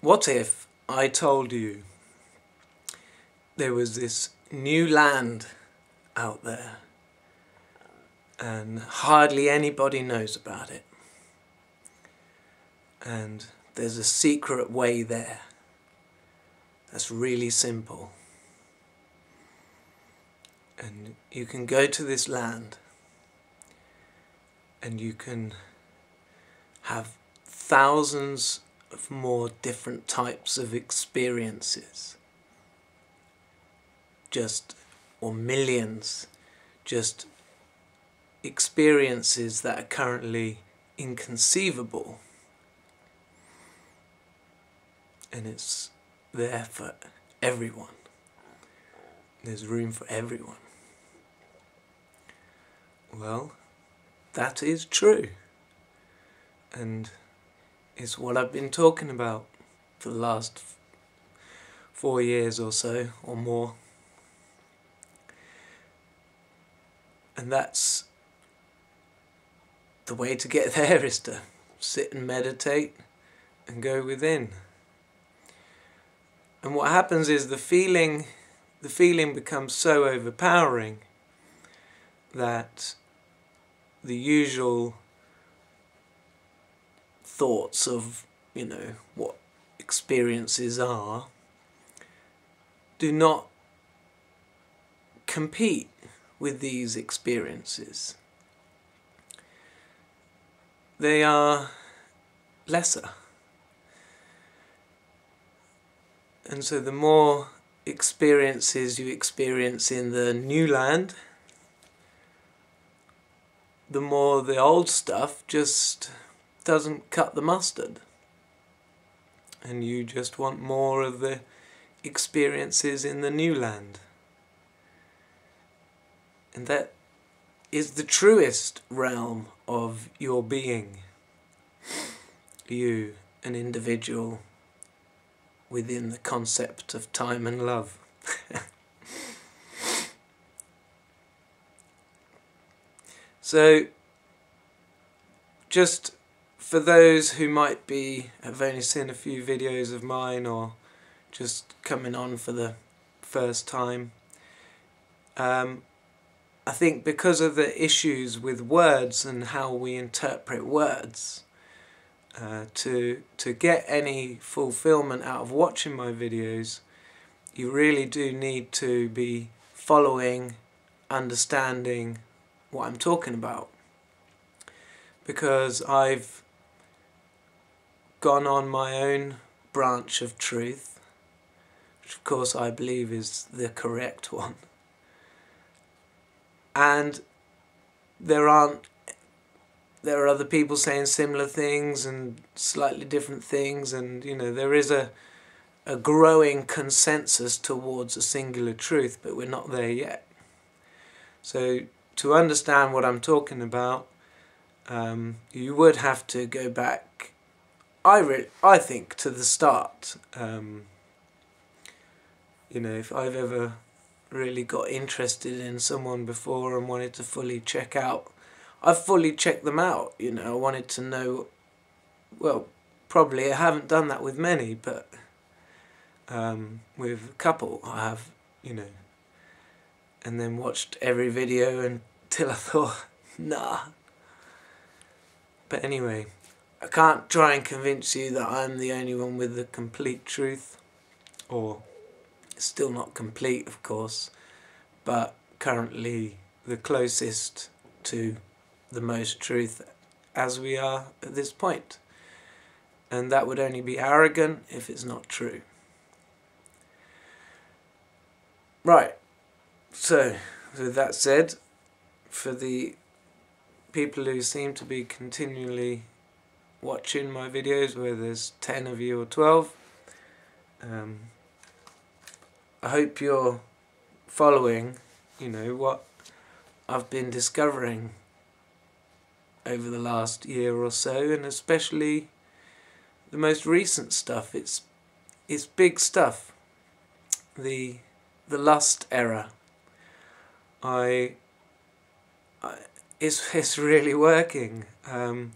What if I told you there was this new land out there and hardly anybody knows about it? And there's a secret way there that's really simple. And you can go to this land and you can have thousands of more different types of experiences. Just, or millions, just experiences that are currently inconceivable. And it's there for everyone. There's room for everyone. Well, that is true. And is what I've been talking about for the last four years or so, or more. And that's the way to get there is to sit and meditate and go within. And what happens is the feeling the feeling becomes so overpowering that the usual thoughts of, you know, what experiences are do not compete with these experiences. They are lesser. And so the more experiences you experience in the new land, the more the old stuff just doesn't cut the mustard. And you just want more of the experiences in the new land. And that is the truest realm of your being. You, an individual within the concept of time and love. so, just for those who might be have only seen a few videos of mine or just coming on for the first time um, I think because of the issues with words and how we interpret words uh, to to get any fulfillment out of watching my videos you really do need to be following understanding what I'm talking about. Because I've gone on my own branch of truth, which of course I believe is the correct one. And there aren't there are other people saying similar things and slightly different things and you know there is a a growing consensus towards a singular truth but we're not there yet so to understand what I'm talking about um, you would have to go back I re- I think to the start, um, you know, if I've ever really got interested in someone before and wanted to fully check out, I've fully checked them out. You know, I wanted to know. Well, probably I haven't done that with many, but um, with a couple I have. You know, and then watched every video until I thought, nah. But anyway. I can't try and convince you that I'm the only one with the complete truth, or still not complete, of course, but currently the closest to the most truth as we are at this point. And that would only be arrogant if it's not true. Right, so with that said, for the people who seem to be continually watching my videos, where there's 10 of you or 12. Um, I hope you're following, you know, what I've been discovering over the last year or so, and especially the most recent stuff. It's it's big stuff. The the lust error. I, I it's it's really working. Um,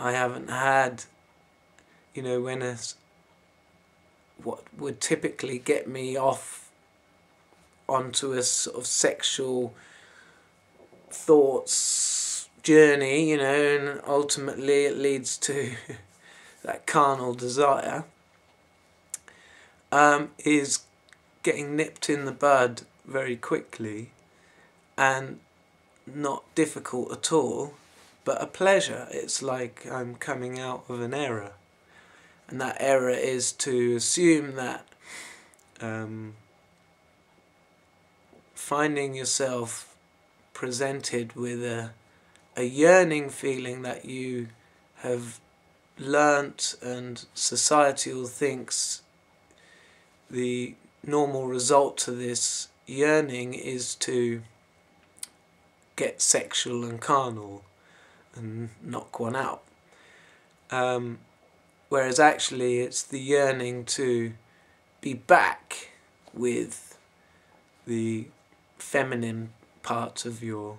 I haven't had, you know, when a, what would typically get me off onto a sort of sexual thoughts journey, you know, and ultimately it leads to that carnal desire, um, is getting nipped in the bud very quickly and not difficult at all, but a pleasure. It's like I'm coming out of an error. And that error is to assume that um, finding yourself presented with a, a yearning feeling that you have learnt and societal thinks the normal result to this yearning is to get sexual and carnal and knock one out. Um, whereas actually it's the yearning to be back with the feminine part of your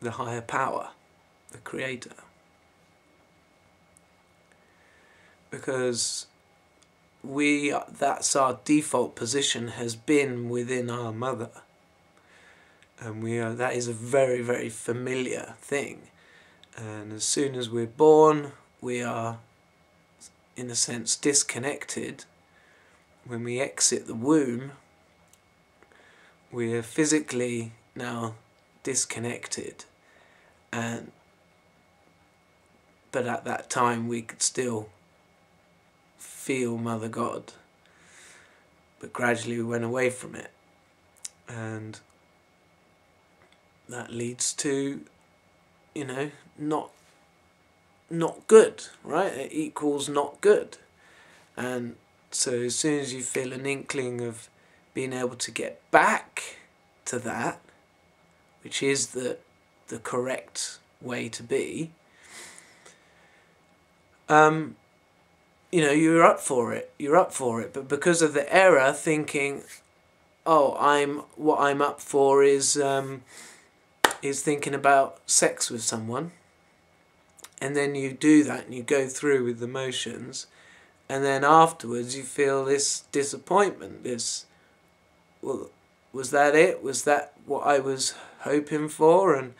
the higher power, the creator. Because we that's our default position has been within our mother and we are that is a very very familiar thing and as soon as we're born we are in a sense disconnected when we exit the womb we are physically now disconnected and but at that time we could still feel Mother God. But gradually we went away from it. And that leads to, you know, not not good, right? It equals not good. And so as soon as you feel an inkling of being able to get back to that, which is the the correct way to be, um, you know, you're up for it. You're up for it. But because of the error, thinking, oh, I'm what I'm up for is um, is thinking about sex with someone, and then you do that and you go through with the motions, and then afterwards you feel this disappointment. This, well, was that it? Was that what I was hoping for? And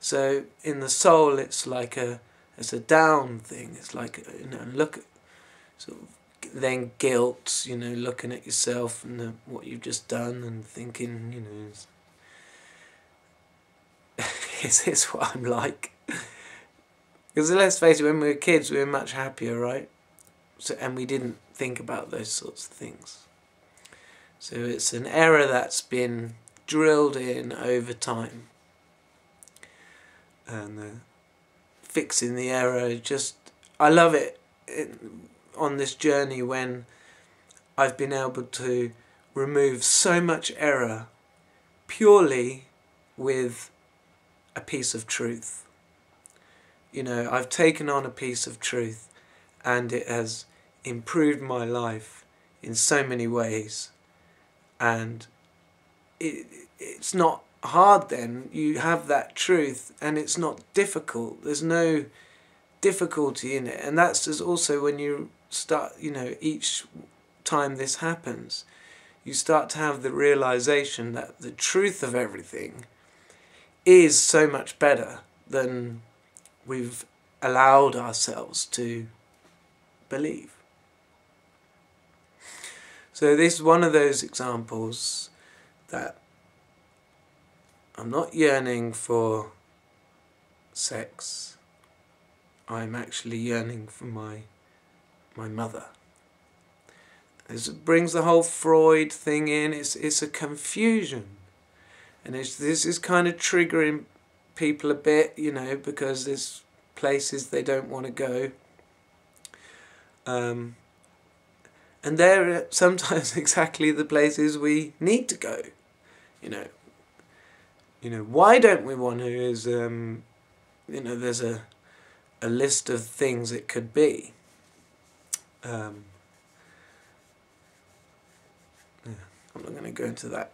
so in the soul, it's like a it's a down thing. It's like you know, look sort of then guilt, you know, looking at yourself and the, what you've just done and thinking, you know, is this what I'm like? Because let's face it, when we were kids, we were much happier, right? So, and we didn't think about those sorts of things. So it's an error that's been drilled in over time. And uh, fixing the error, just, I love it. it on this journey when I've been able to remove so much error purely with a piece of truth. You know, I've taken on a piece of truth and it has improved my life in so many ways. And it, it's not hard then. You have that truth and it's not difficult. There's no difficulty in it. And that's also when you start, you know, each time this happens, you start to have the realization that the truth of everything is so much better than we've allowed ourselves to believe. So this is one of those examples that I'm not yearning for sex. I'm actually yearning for my my mother. This brings the whole Freud thing in. It's it's a confusion, and it's this is kind of triggering people a bit, you know, because there's places they don't want to go. Um, and they're sometimes exactly the places we need to go, you know. You know, why don't we want to? Is um, you know, there's a a list of things it could be. Um, yeah, I'm not going to go into that.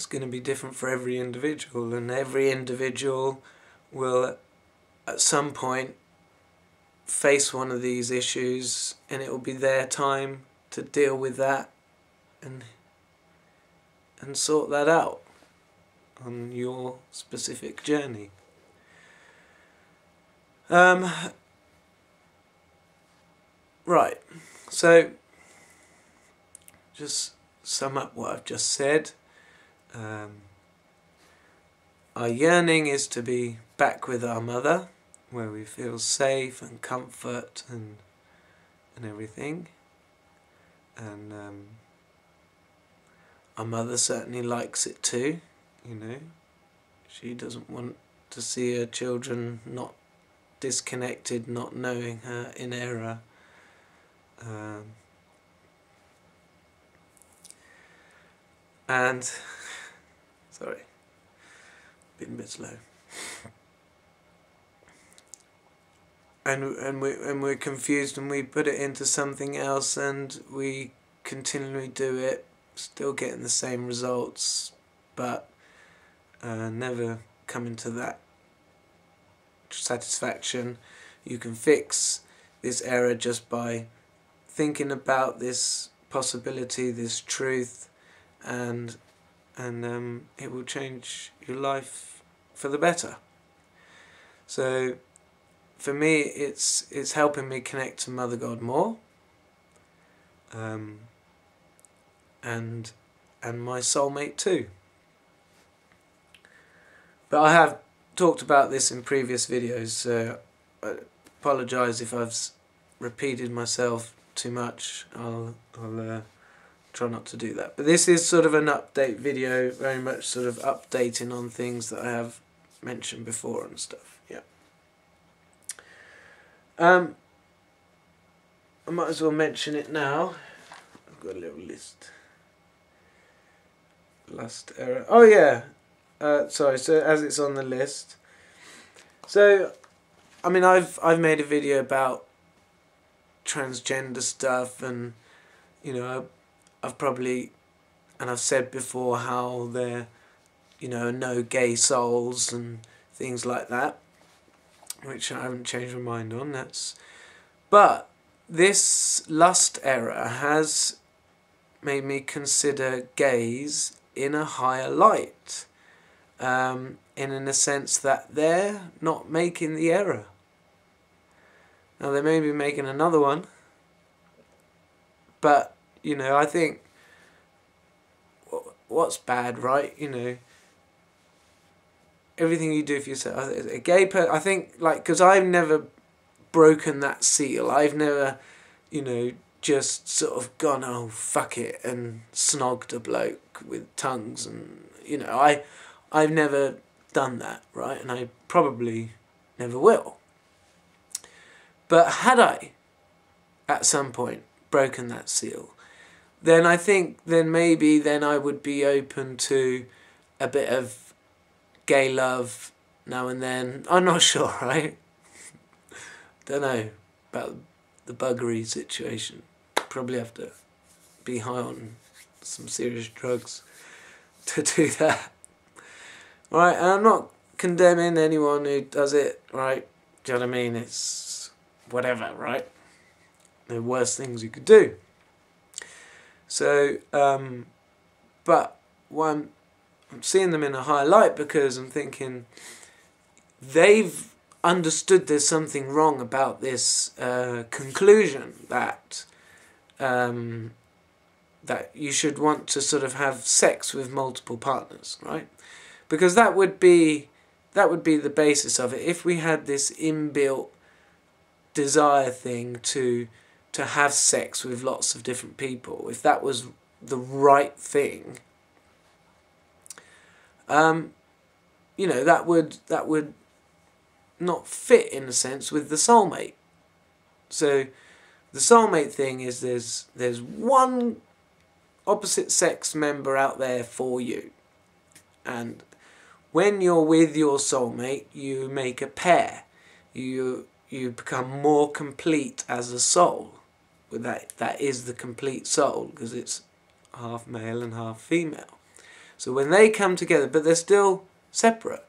It's going to be different for every individual, and every individual will, at some point, face one of these issues and it will be their time to deal with that and and sort that out on your specific journey. Um, right, so just sum up what I've just said. Um, our yearning is to be back with our mother, where we feel safe and comfort and and everything. And um, our mother certainly likes it too, you know. She doesn't want to see her children not disconnected, not knowing her in error. Um, and sorry, been a bit slow. And and we and we're confused and we put it into something else and we continually do it, still getting the same results, but uh, never coming to that satisfaction. You can fix this error just by thinking about this possibility, this truth, and and um, it will change your life for the better. So, for me, it's it's helping me connect to Mother God more. Um, and and my soulmate too. But I have talked about this in previous videos, so I apologise if I've repeated myself too much. I'll, I'll uh, try not to do that. But this is sort of an update video, very much sort of updating on things that I have mentioned before and stuff. Yeah. Um, I might as well mention it now. I've got a little list. Last error. Oh yeah. Uh, sorry. So as it's on the list. So, I mean, I've I've made a video about transgender stuff, and you know, I've probably, and I've said before how there, you know, no gay souls and things like that, which I haven't changed my mind on. That's, but this lust error has made me consider gays in a higher light, um, in, in a sense that they're not making the error. Now they may be making another one, but you know, I think what's bad, right? You know, everything you do for yourself. A gay person, I think, like, because I've never broken that seal. I've never, you know, just sort of gone, oh, fuck it, and snogged a bloke with tongues. And, you know, I, I've never done that, right? And I probably never will. But had I, at some point, broken that seal, then I think then maybe then I would be open to a bit of gay love now and then. I'm not sure, right? Don't know about the buggery situation. Probably have to be high on some serious drugs to do that. Right, and I'm not condemning anyone who does it, right? Do you know what I mean? It's whatever, right? There are worse things you could do. So, um, but one, I'm seeing them in a higher light because I'm thinking they've understood there's something wrong about this uh, conclusion that um, that you should want to sort of have sex with multiple partners, right? Because that would be that would be the basis of it. If we had this inbuilt desire thing to to have sex with lots of different people, if that was the right thing, um, you know, that would that would not fit in a sense with the soulmate. So the soulmate thing is there's there's one opposite sex member out there for you. And when you're with your soulmate, you make a pair. You you become more complete as a soul that that is the complete soul because it's half male and half female. So when they come together, but they're still separate.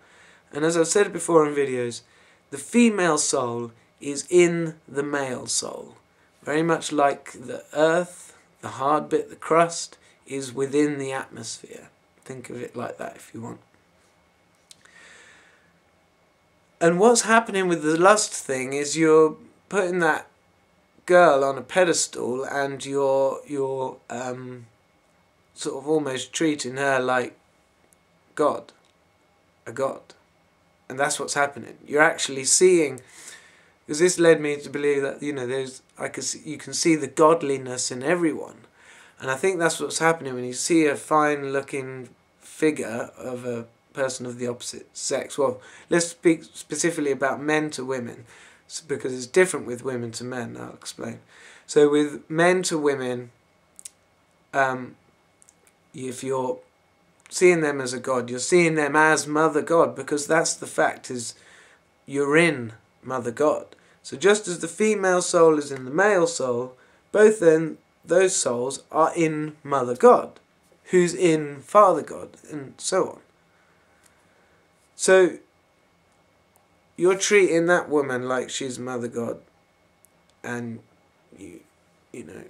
And as I've said before in videos, the female soul is in the male soul. Very much like the earth, the hard bit, the crust, is within the atmosphere. Think of it like that if you want. And what's happening with the lust thing is you're putting that girl on a pedestal and you're you're um, sort of almost treating her like God, a God, and that's what's happening. You're actually seeing, because this led me to believe that you know there's I could see, you can see the godliness in everyone, and I think that's what's happening when you see a fine looking figure of a person of the opposite sex. Well, let's speak specifically about men to women because it's different with women to men. I'll explain. So with men to women, um, if you're seeing them as a god, you're seeing them as Mother God because that's the fact is you're in Mother God. So just as the female soul is in the male soul, both then those souls are in Mother God, who's in Father God, and so on. So you're treating that woman like she's Mother God, and you, you know,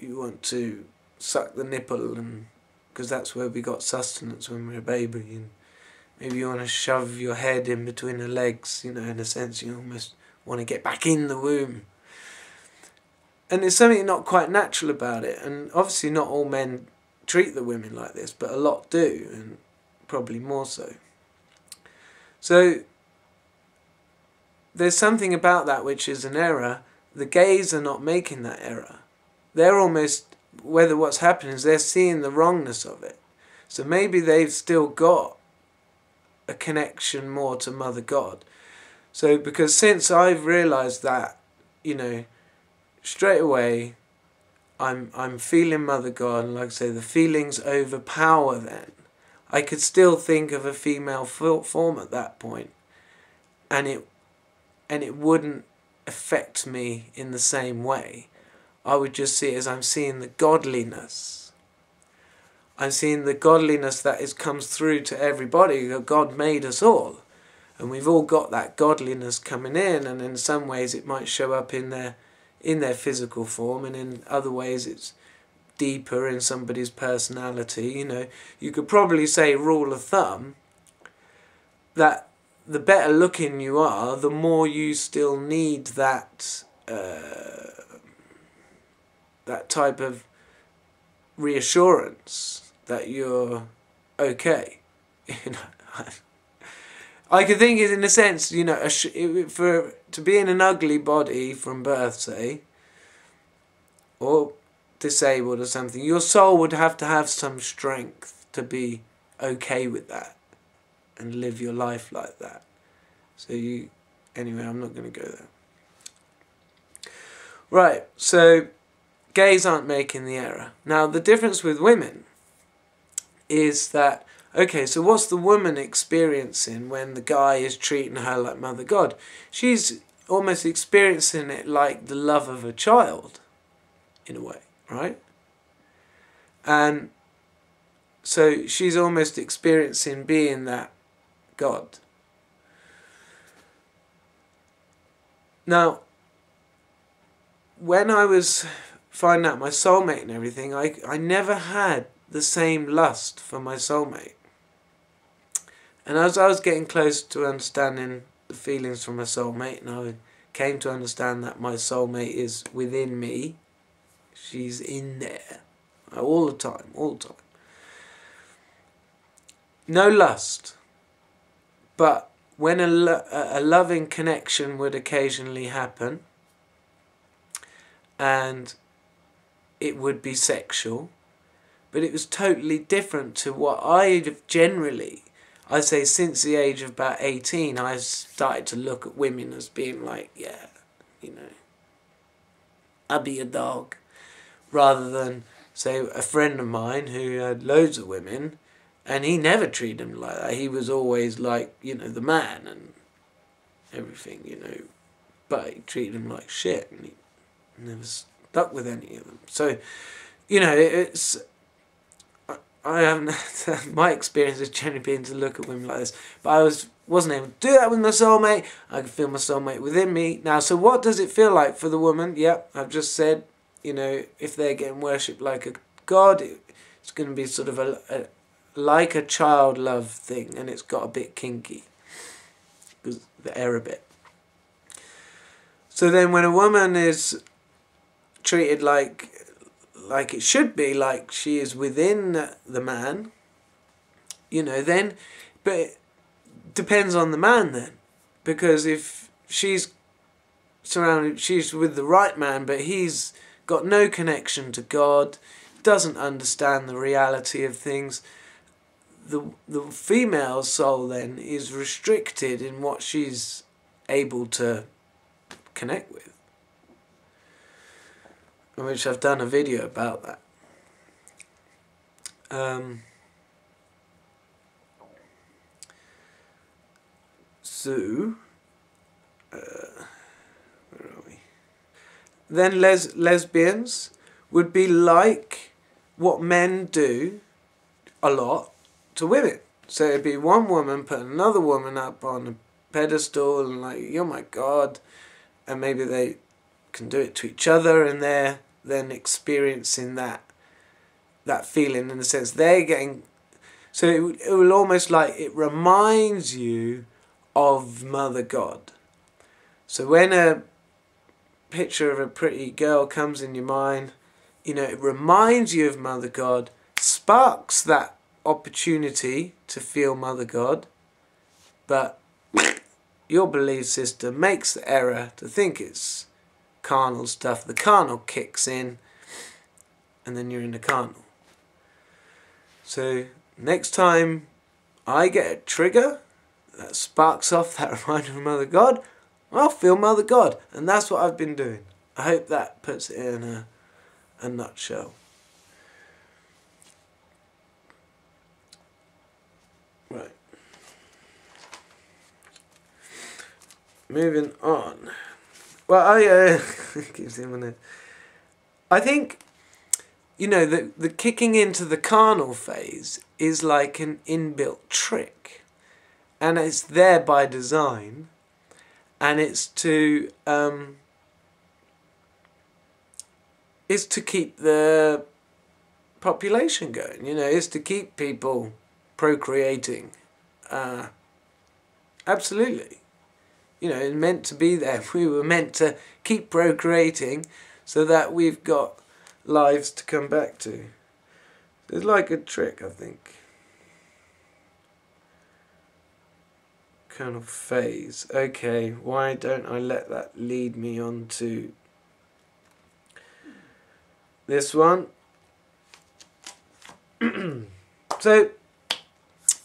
you want to suck the nipple, and because that's where we got sustenance when we were a baby, and maybe you want to shove your head in between her legs, you know, in a sense, you almost want to get back in the womb. And there's something not quite natural about it, and obviously not all men treat the women like this, but a lot do, and probably more so. So there's something about that which is an error. The gays are not making that error. They're almost, whether what's happening is they're seeing the wrongness of it. So maybe they've still got a connection more to Mother God. So because since I've realized that, you know, straight away I'm I'm feeling Mother God and like I say the feelings overpower then. I could still think of a female form at that point and it and it wouldn't affect me in the same way. I would just see it as I'm seeing the godliness. I'm seeing the godliness that is comes through to everybody. God made us all. And we've all got that godliness coming in and in some ways it might show up in their in their physical form and in other ways it's deeper in somebody's personality. You know, you could probably say rule of thumb that the better looking you are, the more you still need that uh, that type of reassurance that you're okay. I could think it in a sense, you know, for to be in an ugly body from birth, say, or disabled or something, your soul would have to have some strength to be okay with that and live your life like that. So you, anyway, I'm not going to go there. Right, so gays aren't making the error. Now, the difference with women is that, okay, so what's the woman experiencing when the guy is treating her like Mother God? She's almost experiencing it like the love of a child, in a way, right? And so she's almost experiencing being that God. Now, when I was finding out my soulmate and everything, I, I never had the same lust for my soulmate. And as I was getting close to understanding the feelings for my soulmate, and I came to understand that my soulmate is within me, she's in there all the time, all the time. No lust, but when a, lo a loving connection would occasionally happen and it would be sexual but it was totally different to what I generally I say since the age of about 18 I started to look at women as being like yeah you know I'll be a dog rather than say a friend of mine who had loads of women and he never treated him like that. He was always like, you know, the man and everything, you know. But he treated him like shit and he never stuck with any of them. So, you know, it's. I haven't. my experience has generally been to look at women like this, but I was wasn't able to do that with my soulmate. I can feel my soulmate within me now. So what does it feel like for the woman? Yep, I've just said. You know, if they're getting worshipped like a god, it's going to be sort of a, a like a child love thing, and it's got a bit kinky because the error bit. So then, when a woman is treated like like it should be, like she is within the man, you know, then, but it depends on the man then. Because if she's surrounded, she's with the right man, but he's got no connection to God, doesn't understand the reality of things, the, the female soul then is restricted in what she's able to connect with which I've done a video about that. Um, so, uh, where are we? Then les lesbians would be like what men do a lot to women. So it'd be one woman putting another woman up on a pedestal and like, oh my god, and maybe they can do it to each other and they're then experiencing that that feeling in the sense they're getting so it, it will almost like it reminds you of mother god so when a picture of a pretty girl comes in your mind you know it reminds you of mother god sparks that opportunity to feel mother god but your belief system makes the error to think it's carnal stuff, the carnal kicks in and then you're in the carnal. So next time I get a trigger that sparks off that reminder of Mother God, I'll feel Mother God. And that's what I've been doing. I hope that puts it in a, a nutshell. Right. Moving on. Well, I uh, keep saying my I think, you know, the the kicking into the carnal phase is like an inbuilt trick, and it's there by design, and it's to um, is to keep the population going. You know, is to keep people procreating. Uh, absolutely you know, meant to be there. We were meant to keep procreating so that we've got lives to come back to. It's like a trick, I think. Kind of phase. Okay, why don't I let that lead me on to this one? so,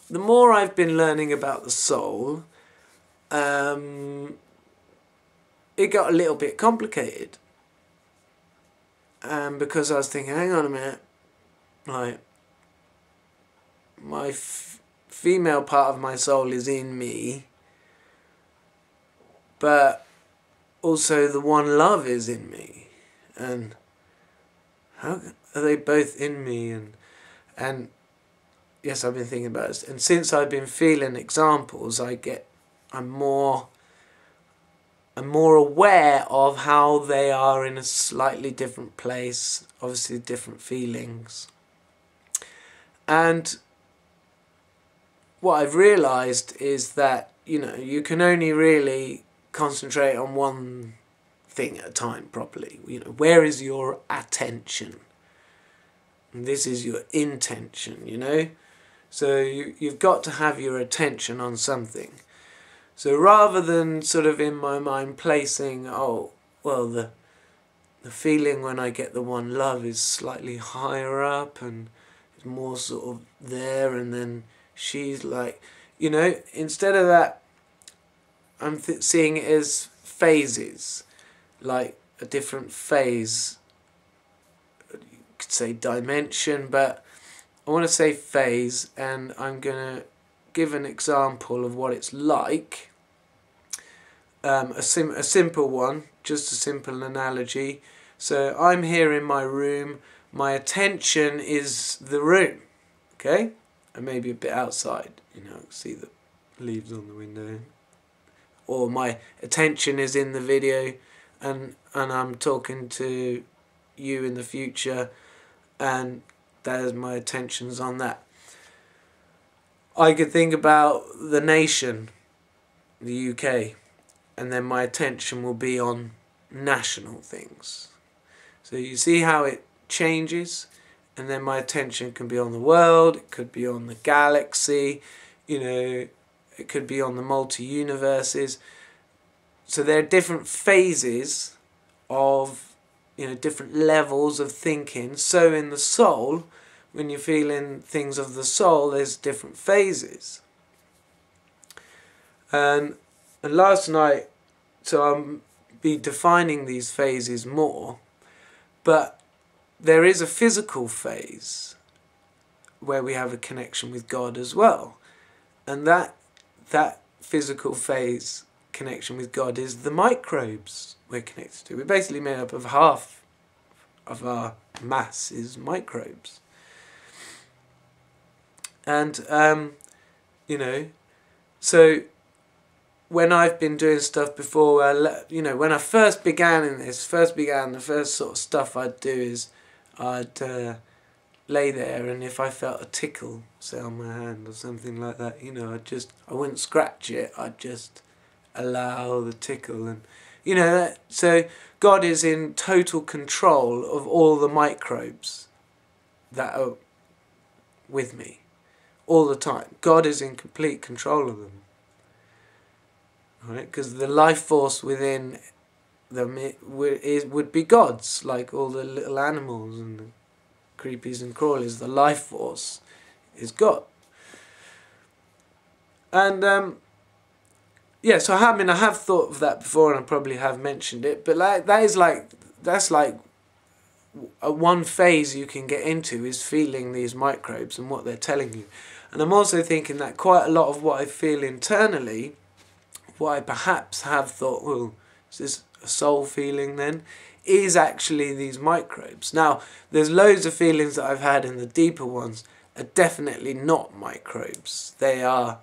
the more I've been learning about the soul, um, it got a little bit complicated. Um, because I was thinking, hang on a minute, like, my female part of my soul is in me, but also the one love is in me, and how are they both in me? And and yes, I've been thinking about it, and since I've been feeling examples, I get I'm more I'm more aware of how they are in a slightly different place, obviously different feelings. And what I've realized is that, you know, you can only really concentrate on one thing at a time properly. You know, where is your attention? And this is your intention, you know? So you, you've got to have your attention on something. So rather than sort of in my mind placing, oh, well, the the feeling when I get the one love is slightly higher up and it's more sort of there, and then she's like, you know, instead of that, I'm th- seeing it as phases, like a different phase. You could say dimension, but I want to say phase, and I'm gonna give an example of what it's like um, a, sim a simple one, just a simple analogy. So I'm here in my room, my attention is the room, Okay? And maybe a bit outside, you know, see the leaves on the window. Or my attention is in the video and and I'm talking to you in the future and there's my attention's on that. I could think about the nation, the UK, and then my attention will be on national things. So you see how it changes, and then my attention can be on the world, it could be on the galaxy, you know, it could be on the multi universes. So there are different phases of, you know, different levels of thinking. So in the soul, when you're feeling things of the soul, there's different phases. And, and last night, so I'll be defining these phases more, but there is a physical phase where we have a connection with God as well. And that that physical phase connection with God is the microbes we're connected to. We're basically made up of half of our mass is microbes. And, um, you know, so when I've been doing stuff before, uh, you know, when I first began in this, first began, the first sort of stuff I'd do is I'd uh, lay there and if I felt a tickle, say on my hand or something like that, you know, I'd just, I wouldn't scratch it, I'd just allow the tickle and, you know, that, so God is in total control of all the microbes that are with me all the time. God is in complete control of them. Right? Because the life force within them is, would be God's, like all the little animals and the creepies and crawlies. The life force is God. And um, yeah, so I, mean, I have thought of that before, and I probably have mentioned it, but like that is like that's like one phase you can get into is feeling these microbes and what they're telling you. And I'm also thinking that quite a lot of what I feel internally, what I perhaps have thought, well, is this a soul feeling then, is actually these microbes. Now, there's loads of feelings that I've had and the deeper ones are definitely not microbes. They are,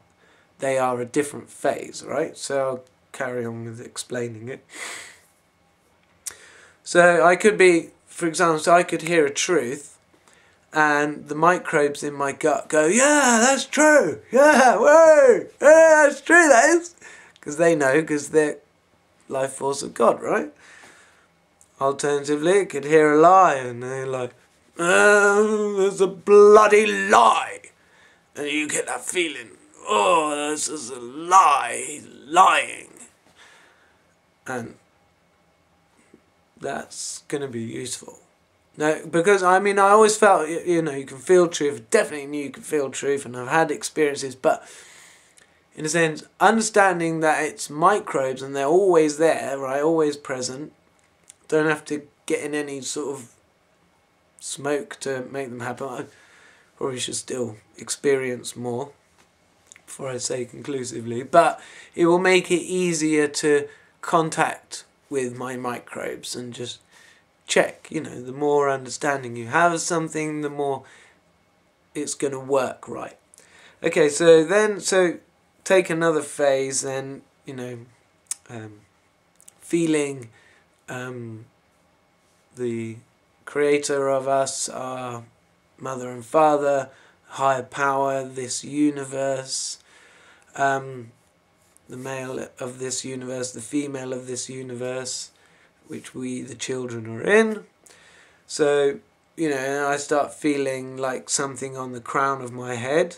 they are a different phase, right? So I'll carry on with explaining it. So I could be, for example, so I could hear a truth and the microbes in my gut go, yeah, that's true, yeah, whoa, yeah, that's true, that is, because they know, because they're life force of God, right? Alternatively, it could hear a lie, and they're like, oh, there's a bloody lie, and you get that feeling, oh, this is a lie, he's lying, and that's going to be useful. No, because I mean, I always felt, you know, you can feel truth. Definitely knew you could feel truth, and I've had experiences, but in a sense, understanding that it's microbes and they're always there, right, always present. Don't have to get in any sort of smoke to make them happen. I probably should still experience more before I say conclusively, but it will make it easier to contact with my microbes and just check. You know, the more understanding you have of something, the more it's going to work right. Okay, so then, so take another phase, then, you know, um, feeling um, the creator of us, our mother and father, higher power, this universe, um, the male of this universe, the female of this universe, which we, the children, are in. So, you know, I start feeling like something on the crown of my head,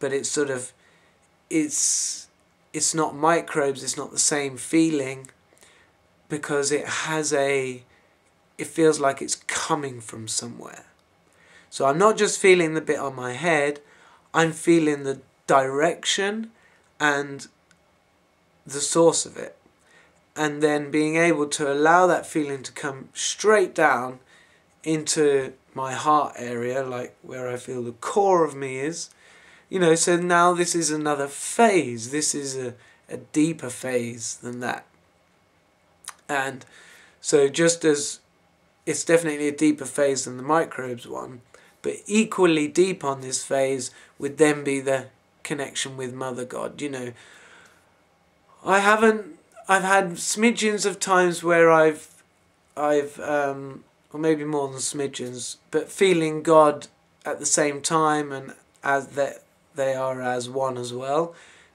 but it's sort of, it's, it's not microbes, it's not the same feeling, because it has a, it feels like it's coming from somewhere. So I'm not just feeling the bit on my head, I'm feeling the direction and the source of it and then being able to allow that feeling to come straight down into my heart area, like where I feel the core of me is. You know, so now this is another phase. This is a, a deeper phase than that. And so just as it's definitely a deeper phase than the microbes one, But equally deep on this phase would then be the connection with Mother God. You know, I haven't. I've had smidgens of times where I've, I've, um, or maybe more than smidgens, but feeling God at the same time and as that they are as one as well,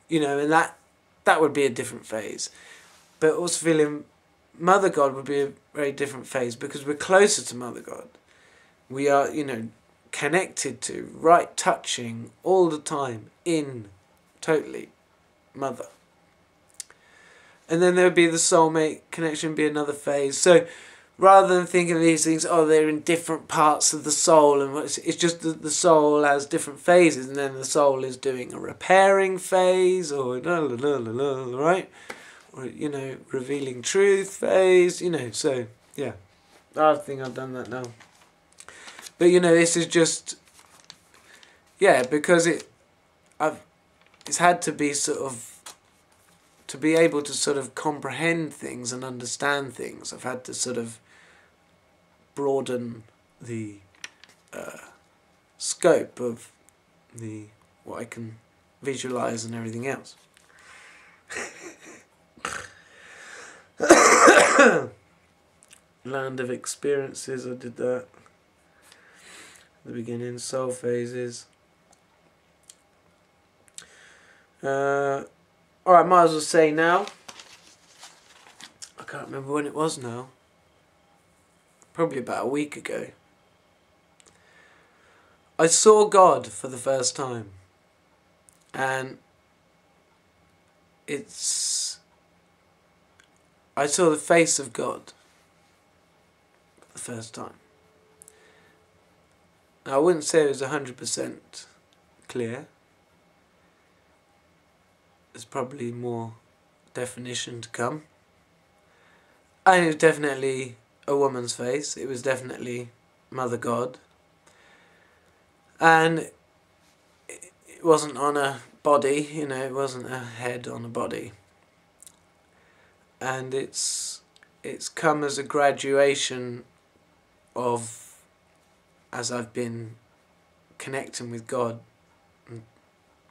you know, and that that would be a different phase. But also feeling Mother God would be a very different phase because we're closer to Mother God. We are, you know, connected to, right touching all the time in totally Mother. And then there would be the soulmate connection, be another phase. So rather than thinking of these things, oh, they're in different parts of the soul, and it's, just that the soul has different phases, and then the soul is doing a repairing phase, or la, la, la, la, la, right? Or, you know, revealing truth phase, you know, so, yeah. I think I've done that now. But, you know, this is just, yeah, because it, I've, it's had to be sort of to be able to sort of comprehend things and understand things, I've had to sort of broaden the uh, scope of the what I can visualize and everything else. Land of experiences, I did that. The beginning, soul phases. Uh, Alright, might as well say now. I can't remember when it was now probably about a week ago. I saw God for the first time. And it's. I saw the face of God for the first time. Now, I wouldn't say it was 100% clear. There's probably more definition to come. And it was definitely a woman's face. It was definitely Mother God. And it wasn't on a body, you know, it wasn't a head on a body. And it's it's come as a graduation of as I've been connecting with God and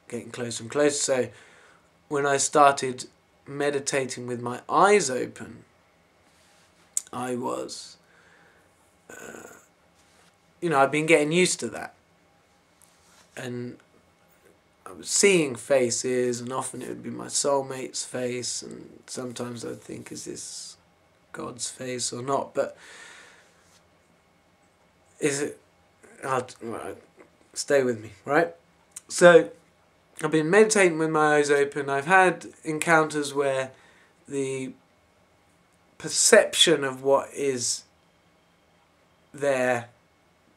getting closer and closer. So when I started meditating with my eyes open, I was, uh, you know, I've been getting used to that. And I was seeing faces, and often it would be my soulmate's face, and sometimes I'd think, is this God's face or not? But is it? I'll, right, stay with me, right? So I've been meditating with my eyes open. I've had encounters where the perception of what is there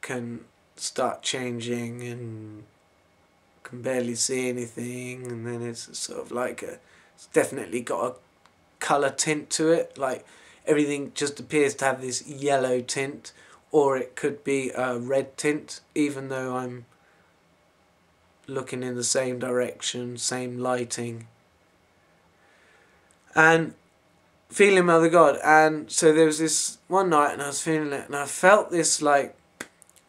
can start changing and can barely see anything and then it's sort of like a it's definitely got a color tint to it like everything just appears to have this yellow tint or it could be a red tint even though I'm looking in the same direction same lighting and feeling Mother God. And so there was this one night and I was feeling it and I felt this like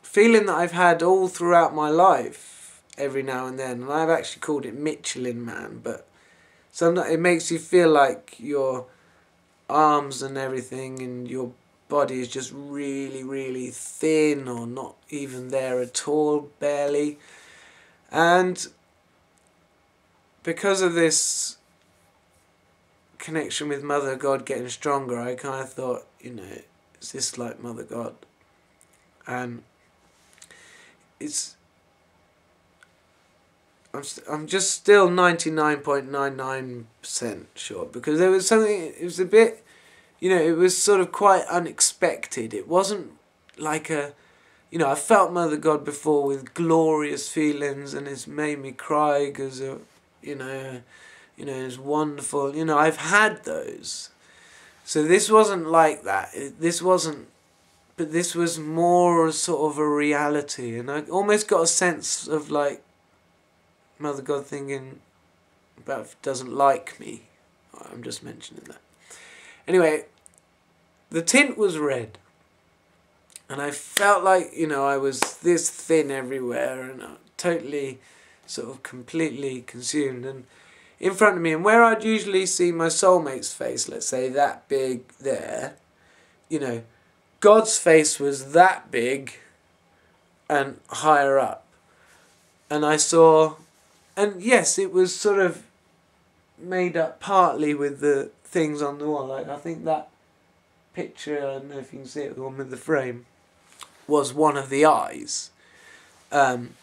feeling that I've had all throughout my life every now and then. And I've actually called it Michelin Man, but sometimes it makes you feel like your arms and everything and your body is just really, really thin or not even there at all, barely. And because of this connection with Mother God getting stronger, I kind of thought, you know, is this like Mother God? And it's I'm st- I'm just still ninety nine point nine nine percent sure because there was something. It was a bit, you know, it was sort of quite unexpected. It wasn't like a, you know, I felt Mother God before with glorious feelings, and it's made me cry because, you know, you know, it's wonderful. You know, I've had those. So this wasn't like that. this wasn't, but this was more sort of a reality. And I almost got a sense of like, Mother God thinking, about doesn't like me. I'm just mentioning that. Anyway, the tint was red. And I felt like you know I was this thin everywhere and uh, totally, sort of completely consumed and in front of me and where I'd usually see my soulmate's face, let's say that big there, you know, God's face was that big and higher up. And I saw, and yes, it was sort of made up partly with the things on the wall. Like I think that picture, I don't know if you can see it, the one with the frame, was one of the eyes. Um,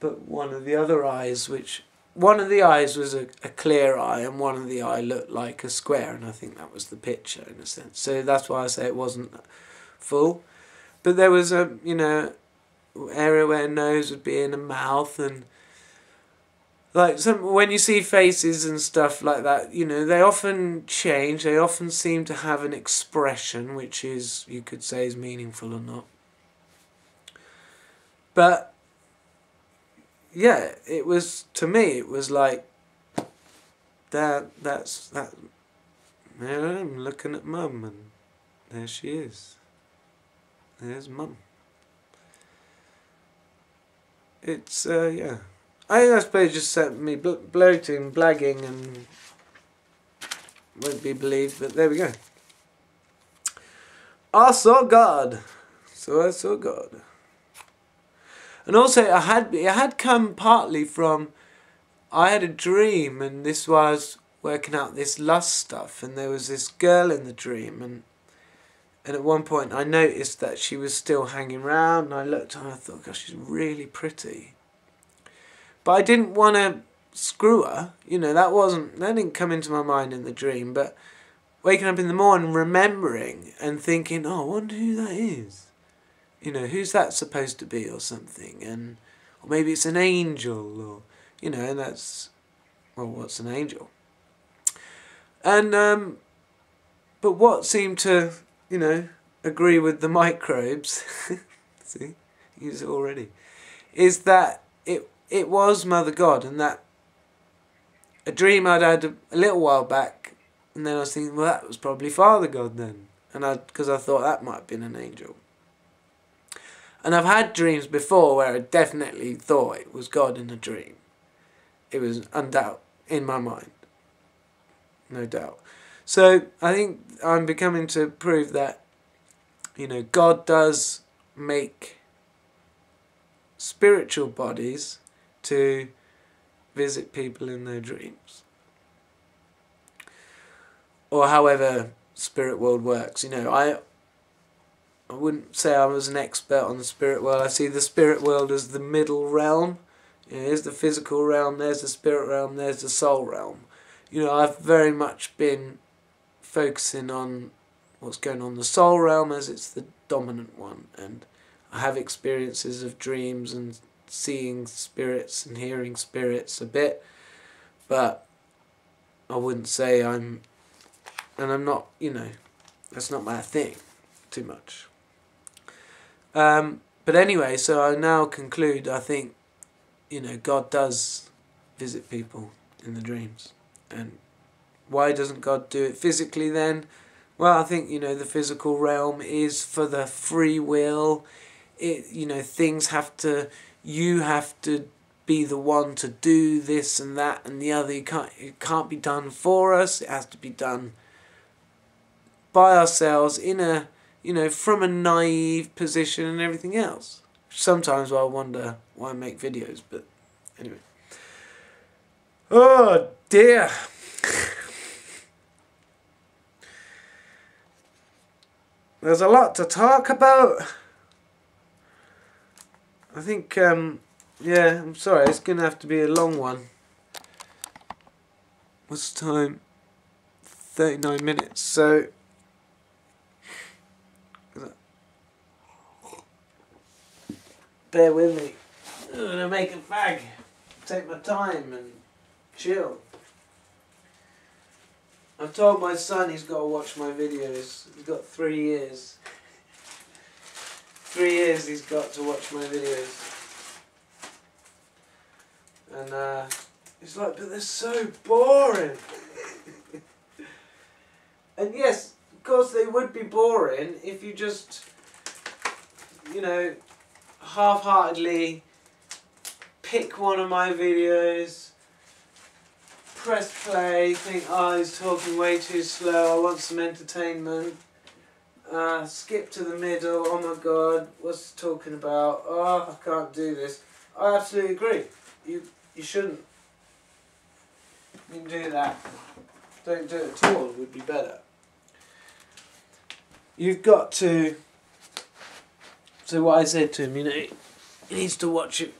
but one of the other eyes, which one of the eyes was a, a clear eye and one of the eye looked like a square and I think that was the picture in a sense. So that's why I say it wasn't full. But there was a, you know, area where nose would be in a mouth and like some when you see faces and stuff like that, you know, they often change. They often seem to have an expression which is you could say is meaningful or not. But yeah, it was to me. It was like that. That's that. There I'm looking at mum, and there she is. There's mum. It's uh yeah. I, I suppose just set me blo bloating, blagging, and won't be believed. But there we go. I saw God, so I saw God. And also, I had it had come partly from I had a dream, and this was working out this lust stuff, and there was this girl in the dream, and and at one point I noticed that she was still hanging around, and I looked and I thought, gosh, she's really pretty. But I didn't want to screw her, you know, that wasn't that didn't come into my mind in the dream, but waking up in the morning remembering and thinking, oh, I wonder who that is you know, who's that supposed to be or something? And or maybe it's an angel or you know, and that's well, what's an angel? And um, but what seemed to, you know, agree with the microbes, see, use it already, is that it it was Mother God and that a dream I'd had a, a little while back, and then I was thinking, well, that was probably Father God then, and I because I thought that might have been an angel. And I've had dreams before where I definitely thought it was God in a dream. It was undoubt in my mind. No doubt. So I think I'm becoming to prove that, you know, God does make spiritual bodies to visit people in their dreams. Or however spirit world works. You know, I I wouldn't say I was an expert on the spirit world. I see the spirit world as the middle realm. You know, here's the physical realm, there's the spirit realm, there's the soul realm. You know, I've very much been focusing on what's going on in the soul realm as it's the dominant one. And I have experiences of dreams and seeing spirits and hearing spirits a bit. But I wouldn't say I'm, and I'm not, you know, that's not my thing too much. Um, but anyway, so I now conclude, I think, you know, God does visit people in the dreams. And why doesn't God do it physically then? Well, I think, you know, the physical realm is for the free will. It, you know, things have to, you have to be the one to do this and that and the other. You can't, it can't be done for us. It has to be done by ourselves in a you know, from a naive position and everything else. Sometimes I wonder why I make videos, but anyway. Oh dear. There's a lot to talk about. I think, um, yeah, I'm sorry, it's going to have to be a long one. What's the time? 39 minutes, so bear with me. I'm gonna make a fag, take my time and chill. I've told my son he's got to watch my videos. He's got three years. Three years he's got to watch my videos. And uh, he's like, but they're so boring. and yes, of course they would be boring if you just you know, half-heartedly pick one of my videos, press play, think, oh, he's talking way too slow, I want some entertainment, uh, skip to the middle, oh my god, what's he talking about, oh, I can't do this. I absolutely agree. You, you shouldn't. You can do that. Don't do it at all, it would be better. You've got to so what I said to him, you know, he needs to watch it,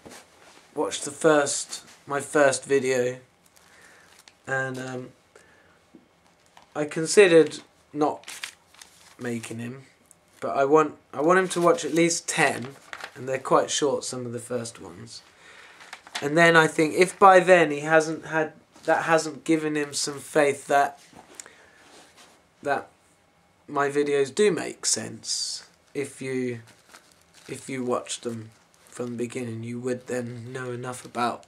watch the first, my first video, and um, I considered not making him, but I want I want him to watch at least ten, and they're quite short. Some of the first ones, and then I think if by then he hasn't had that hasn't given him some faith that that my videos do make sense if you if you watched them from the beginning, you would then know enough about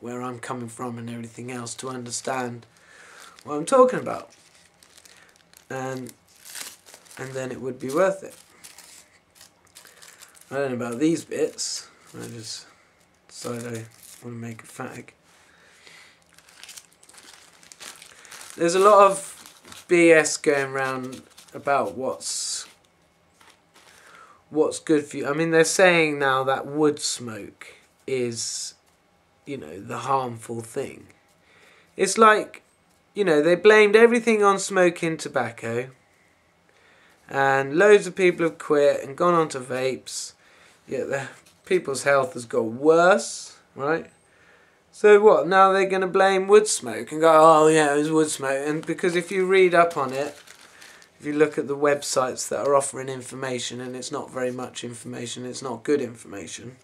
where I'm coming from and everything else to understand what I'm talking about. And and then it would be worth it. I don't know about these bits. I just decided I want to make a fag. There's a lot of BS going around about what's what's good for you. I mean, they're saying now that wood smoke is, you know, the harmful thing. It's like, you know, they blamed everything on smoking tobacco, and loads of people have quit and gone on to vapes. Yet the people's health has got worse, right? So what? Now they're going to blame wood smoke and go, oh yeah, it was wood smoke. And because if you read up on it, if you look at the websites that are offering information and it's not very much information, it's not good information.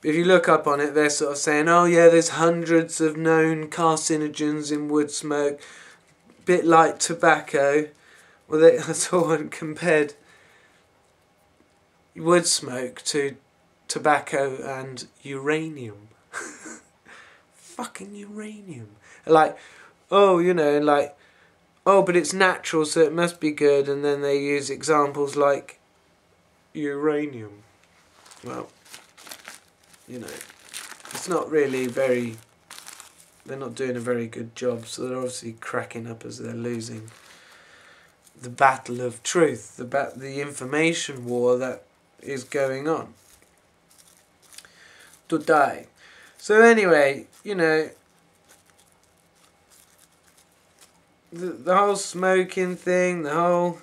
But if you look up on it, they're sort of saying, oh yeah, there's hundreds of known carcinogens in wood smoke, bit like tobacco. Well, they, someone compared wood smoke to tobacco and uranium. Fucking uranium. Like, oh, you know, like oh, but it's natural, so it must be good, and then they use examples like uranium. Well, you know, it's not really very. They're not doing a very good job, so they're obviously cracking up as they're losing the battle of truth, the ba- the information war that is going on today. So anyway, you know, the, the whole smoking thing, the whole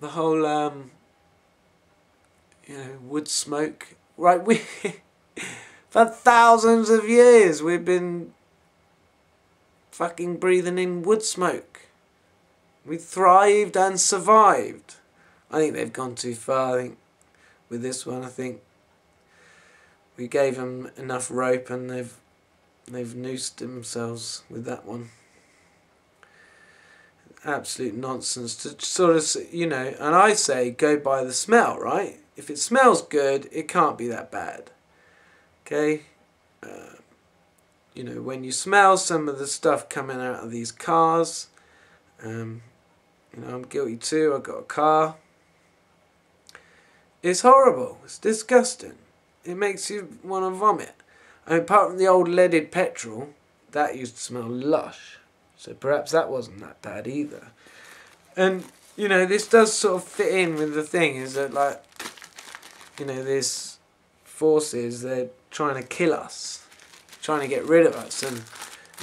the whole um you know wood smoke. Right we for thousands of years we've been fucking breathing in wood smoke. We thrived and survived. I think they've gone too far i think with this one i think. We gave them enough rope and they've They've noosed themselves with that one. Absolute nonsense to sort of, you know, and I say go by the smell, right? If it smells good, it can't be that bad. Okay? Uh, you know, when you smell some of the stuff coming out of these cars, um, you know, I'm guilty too. I've got a car. It's horrible. It's disgusting. It makes you want to vomit. Apart from the old leaded petrol, that used to smell lush. So perhaps that wasn't that bad either. And, you know, this does sort of fit in with the thing is that, like, you know, these forces, they're trying to kill us, trying to get rid of us. And,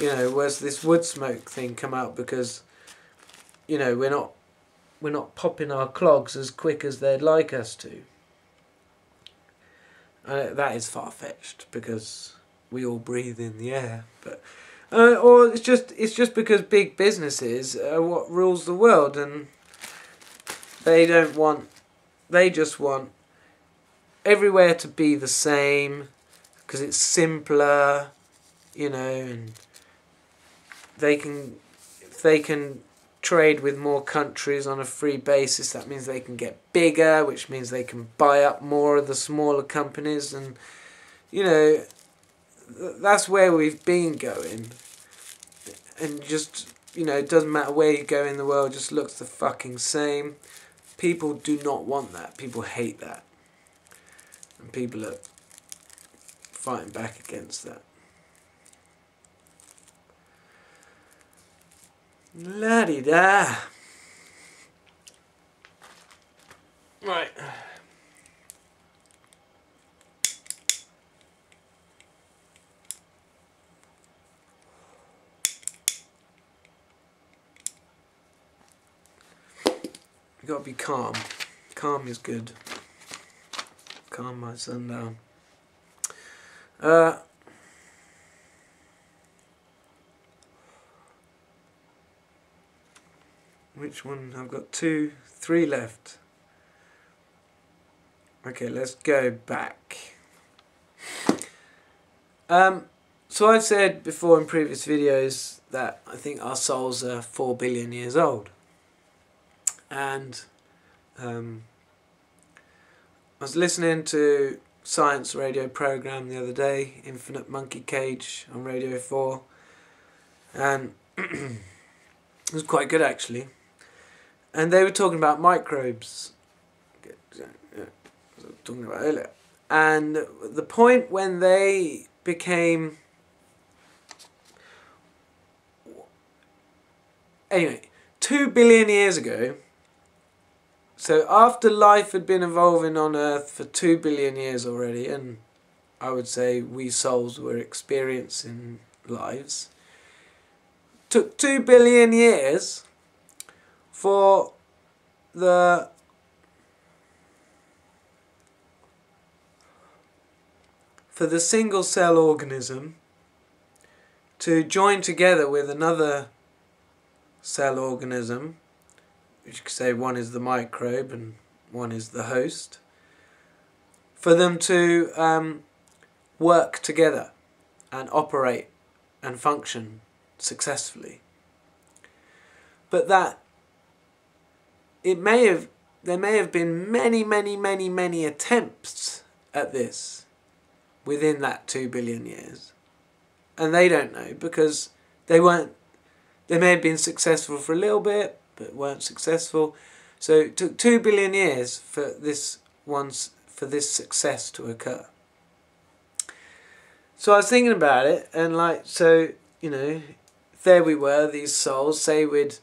you know, where's this wood smoke thing come out because, you know, we're not, we're not popping our clogs as quick as they'd like us to. Uh, that is far fetched because we all breathe in the air, but uh, or it's just it's just because big businesses are what rules the world, and they don't want they just want everywhere to be the same because it's simpler, you know, and they can they can trade with more countries on a free basis. That means they can get bigger, which means they can buy up more of the smaller companies, and you know that's where we've been going. And just you know, it doesn't matter where you go in the world, just looks the fucking same. People do not want that. People hate that. And people are fighting back against that. La di da. Right. You gotta be calm. Calm is good. Calm my son down. Uh, which one? I've got two, three left. Okay, let's go back. Um, so I've said before in previous videos that I think our souls are four billion years old and um, I was listening to science radio program the other day, Infinite Monkey Cage on Radio 4, and it was quite good actually. And they were talking about microbes, talking about earlier, and the point when they became anyway, two billion years ago, so after life had been evolving on Earth for two billion years already, and I would say we souls were experiencing lives, took two billion years for the for the single cell organism to join together with another cell organism you could say one is the microbe and one is the host, for them to um, work together and operate and function successfully. But that it may have there may have been many, many, many, many attempts at this within that two billion years. And they don't know because they weren't they may have been successful for a little bit, but weren't successful. So it took two billion years for this once for this success to occur. So I was thinking about it, and like so, you know, there we were, these souls. Say we'd.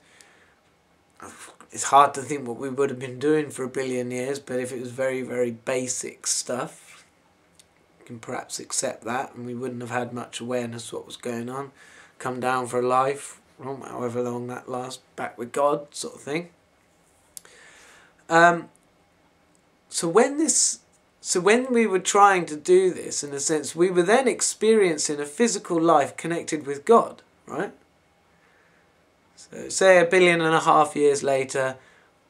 It's hard to think what we would have been doing for a billion years, but if it was very, very basic stuff, you can perhaps accept that, and we wouldn't have had much awareness what was going on. Come down for a life, however long that lasts, back with God sort of thing. Um, so when this, so when we were trying to do this, in a sense, we were then experiencing a physical life connected with God, right? So say a billion and a half years later,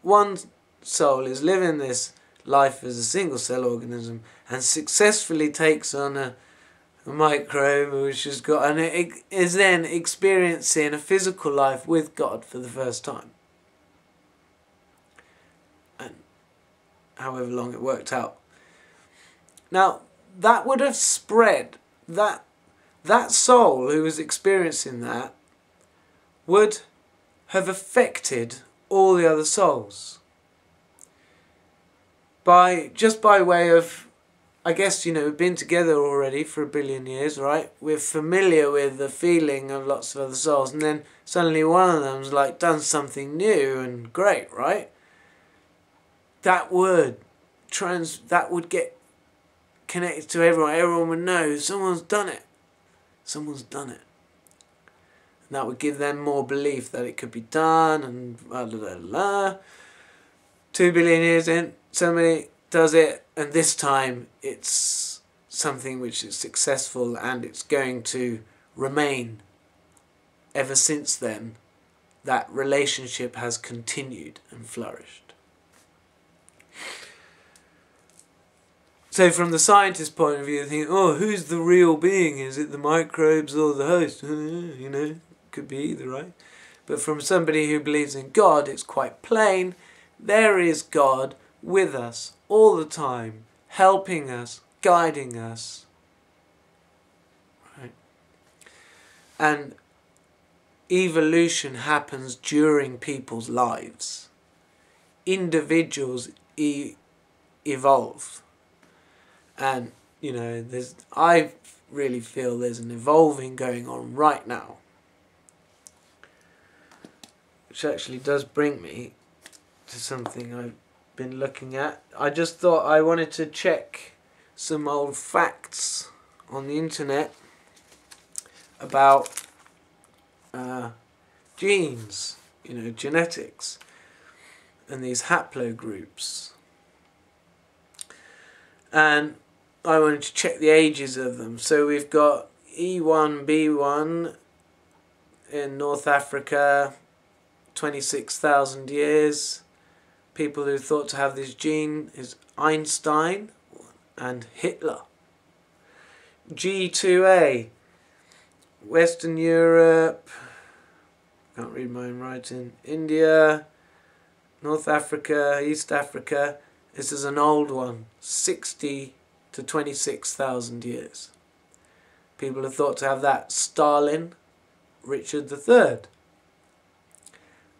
one soul is living this life as a single cell organism and successfully takes on a a microbe which has got and it is then experiencing a physical life with God for the first time. And however long it worked out. Now that would have spread that that soul who was experiencing that would have affected all the other souls by just by way of I guess, you know, we've been together already for a billion years, right? We're familiar with the feeling of lots of other souls, and then suddenly one of them's like done something new and great, right? That would trans that would get connected to everyone. Everyone would know someone's done it. Someone's done it. And that would give them more belief that it could be done and blah blah blah. Two billion years in, somebody does it, and this time it's something which is successful and it's going to remain ever since then. That relationship has continued and flourished. So from the scientist's point of view, they think, oh, who's the real being? Is it the microbes or the host? You know, could be either, right? But from somebody who believes in God, it's quite plain. There is God with us all the time, helping us, guiding us. Right? And evolution happens during people's lives. Individuals e- evolve. And, you know, there's I really feel there's an evolving going on right now. Which actually does bring me to something I've been looking at. I just thought I wanted to check some old facts on the internet about uh, genes, you know, genetics, and these haplogroups. And I wanted to check the ages of them. So we've got E1B1 in North Africa, 26,000 years. People who thought to have this gene is Einstein and Hitler. G2A, Western Europe, can't read my own writing, India, North Africa, East Africa. This is an old one, 60 to 26,000 years. People have thought to have that. Stalin, Richard III.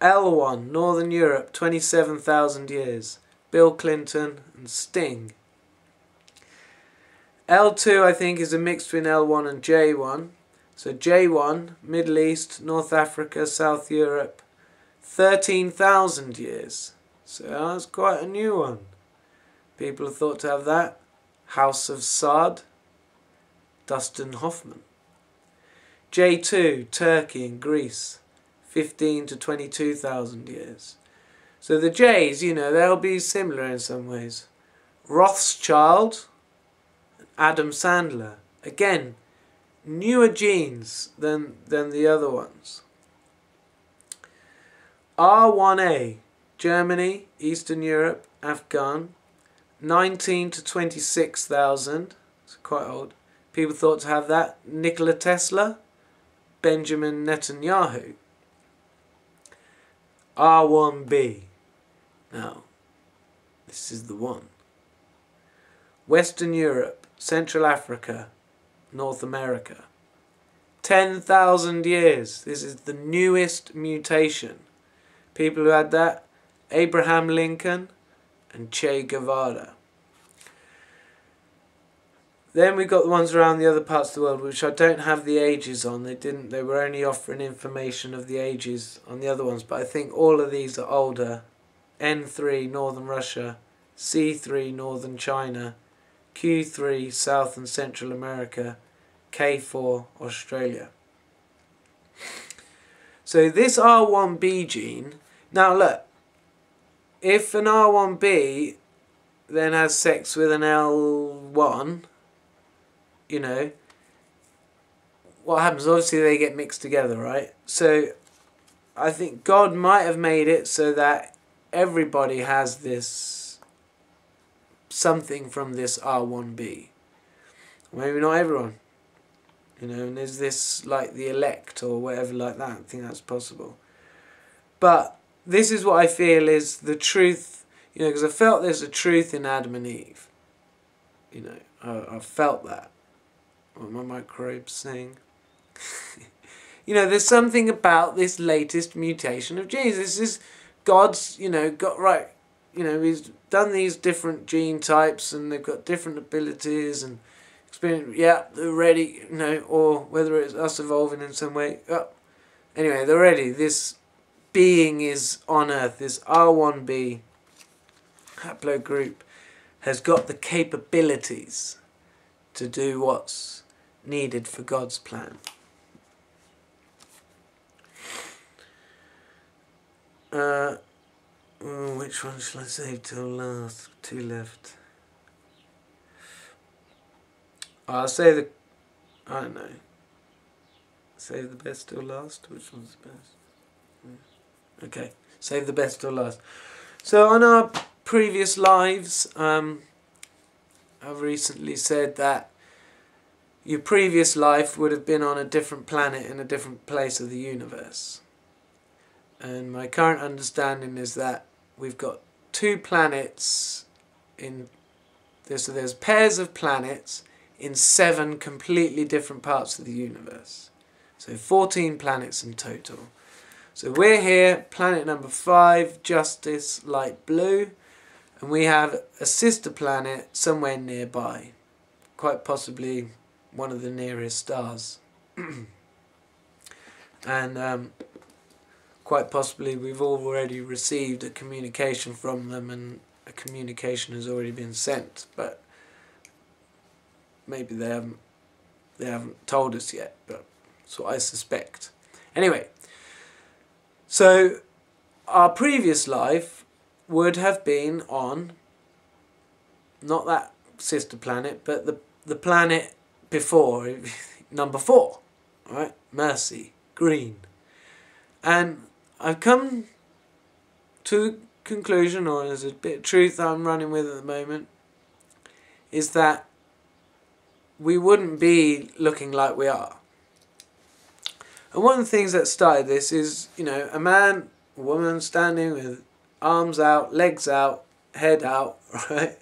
L1, Northern Europe, 27,000 years. Bill Clinton and Sting. L2, I think, is a mix between L1 and J1. So J1, Middle East, North Africa, South Europe, 13,000 years. So that's quite a new one. People have thought to have that. House of Saud, Dustin Hoffman. J2, Turkey and Greece, 15 to 22,000 years. So the J's, you know, they'll be similar in some ways. Rothschild, Adam Sandler. Again, newer genes than, than the other ones. R1A, Germany, Eastern Europe, Afghan, 19 to 26,000. It's quite old. People thought to have that. Nikola Tesla, Benjamin Netanyahu. R1B. Now, this is the one. Western Europe, Central Africa, North America. 10,000 years. This is the newest mutation. People who had that Abraham Lincoln and Che Guevara. Then we got the ones around the other parts of the world, which I don't have the ages on. They didn't. They were only offering information of the ages on the other ones. But I think all of these are older. N3 Northern Russia, C3 Northern China, Q3 South and Central America, K4 Australia. So this R1B gene. Now look, if an R1B then has sex with an L1 you know, what happens? Obviously, they get mixed together, right? So, I think God might have made it so that everybody has this something from this R1B. Maybe not everyone. You know, and is this like the elect or whatever like that. I think that's possible. But this is what I feel is the truth, you know, because I felt there's a truth in Adam and Eve. You know, I, I felt that what my microbe saying? you know, there's something about this latest mutation of genes. This is God's, you know, got right. You know, he's done these different gene types and they've got different abilities and experience. Yeah, they're ready, you know, or whether it's us evolving in some way. Oh. Anyway, they're ready. This being is on Earth, this R1b haplogroup has got the capabilities to do what's needed for God's plan. Uh, which one shall I save till last? Two left. I'll say the. I don't know. Save the best till last. Which one's the best? Okay, save the best till last. So on our previous lives, um, I've recently said that your previous life would have been on a different planet in a different place of the universe. And my current understanding is that we've got two planets in this. So there's pairs of planets in seven completely different parts of the universe. So 14 planets in total. So we're here, planet number 5, Justice, light blue. And we have a sister planet somewhere nearby. Quite possibly one of the nearest stars. and um, quite possibly we've already received a communication from them and a communication has already been sent. But maybe they haven't they haven't told us yet, but that's what I suspect. Anyway, so our previous life would have been on not that sister planet, but the the planet before, number four, right? Mercy, green. And I've come to conclusion, or there's a bit of truth I'm running with at the moment, is that we wouldn't be looking like we are. And one of the things that started this is, you know, a man, a woman standing with arms out, legs out, head out, right?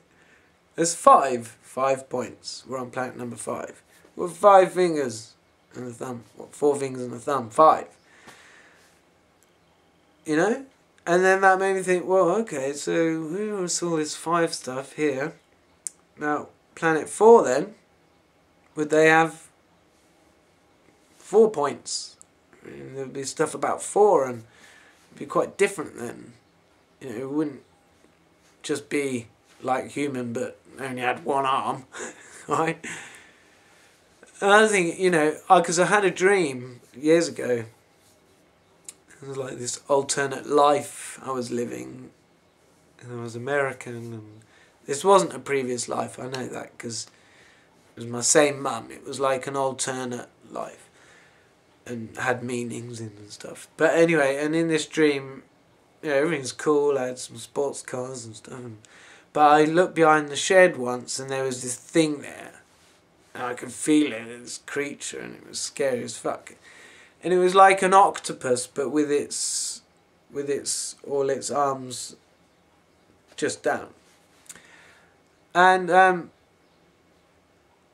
There's five, five points. We're on planet number five. With five fingers and a thumb. What, four fingers and a thumb, five. You know? And then that made me think, well, okay, so where's all this five stuff here? Now, planet four then, would they have four points? there'd be stuff about four and it'd be quite different then. You know, it wouldn't just be like human but only had one arm, right? Another thing, you know, because I, I had a dream years ago. It was like this alternate life I was living. And I was American and this wasn't a previous life, I know that, because it was my same mum. It was like an alternate life and had meanings in and stuff. But anyway, and in this dream, you know, everything's cool. I had some sports cars and stuff. And, but I looked behind the shed once and there was this thing there. And I could feel it, this creature, and it was scary as fuck. And it was like an octopus, but with its, with its, all its arms just down. And um,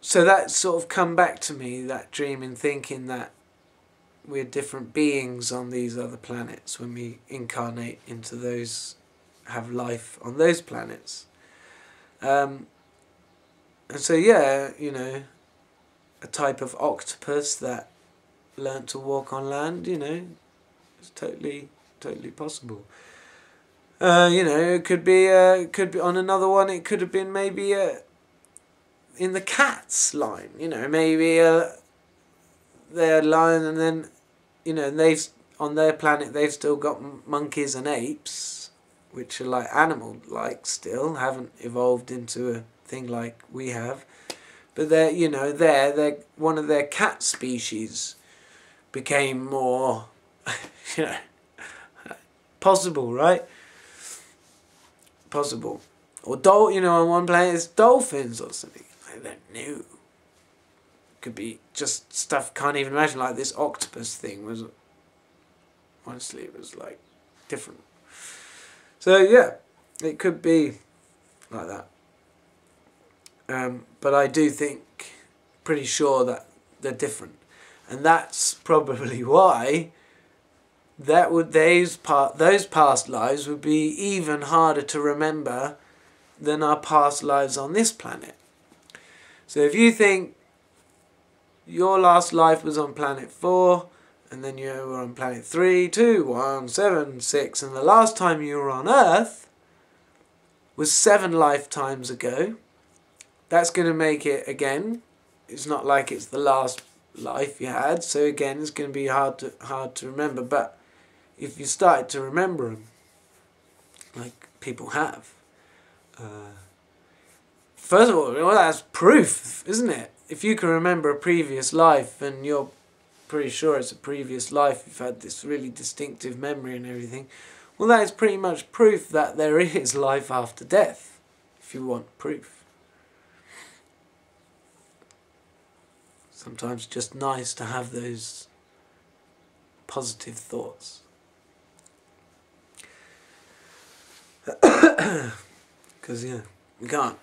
so that sort of come back to me, that dream, in thinking that we're different beings on these other planets when we incarnate into those, have life on those planets. Um, and so, yeah, you know, a type of octopus that learnt to walk on land, you know, it's totally, totally possible. Uh, you know, it could be, uh, it could be on another one. It could have been maybe uh, in the cats line. You know, maybe uh, they're lying and then you know, they've on their planet they've still got monkeys and apes, which are like animal like still, haven't evolved into a thing like we have. But they're you know, there they're one of their cat species became more you know possible, right? Possible. Or dol you know, on one planet it's dolphins or something. I don't know could be just stuff can't even imagine like this octopus thing was honestly it was like different so yeah it could be like that. Um, but I do think pretty sure that they're different. And that's probably why that would those part those past lives would be even harder to remember than our past lives on this planet. So if you think your last life was on planet 4, and then you were on planet 3, 2, 1, 7, 6, and the last time you were on Earth was seven lifetimes ago. That's going to make it, again, it's not like it's the last life you had, so again, it's going to be hard to, hard to remember, but if you started to remember them, like people have, uh, first of all, well, that's proof, isn't it? if you can remember a previous life and you're pretty sure it's a previous life, you've had this really distinctive memory and everything, well, that is pretty much proof that there is life after death, if you want proof. Sometimes just nice to have those positive thoughts. Because, yeah, we can't